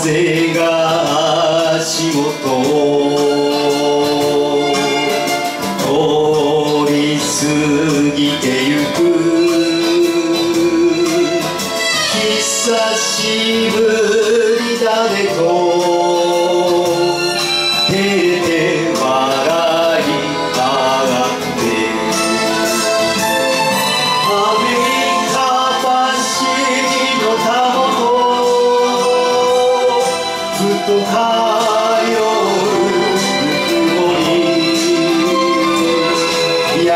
風が足元を通り過ぎてゆく。久しぶりだねと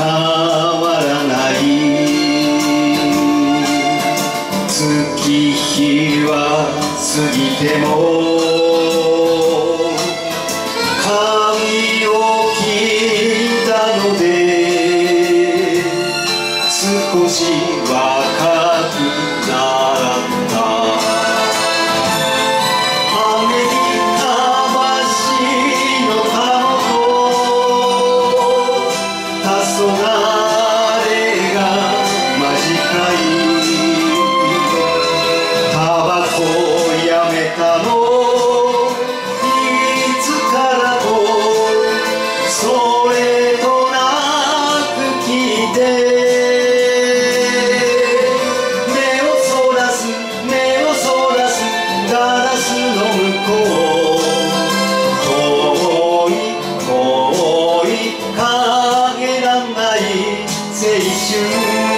変わらない月日は過ぎても髪を切ったので少し若くなる。いつからもそれとなく聞いて。目をそらす目をそらすガラスの向こう。遠い、遠い、影がない青春。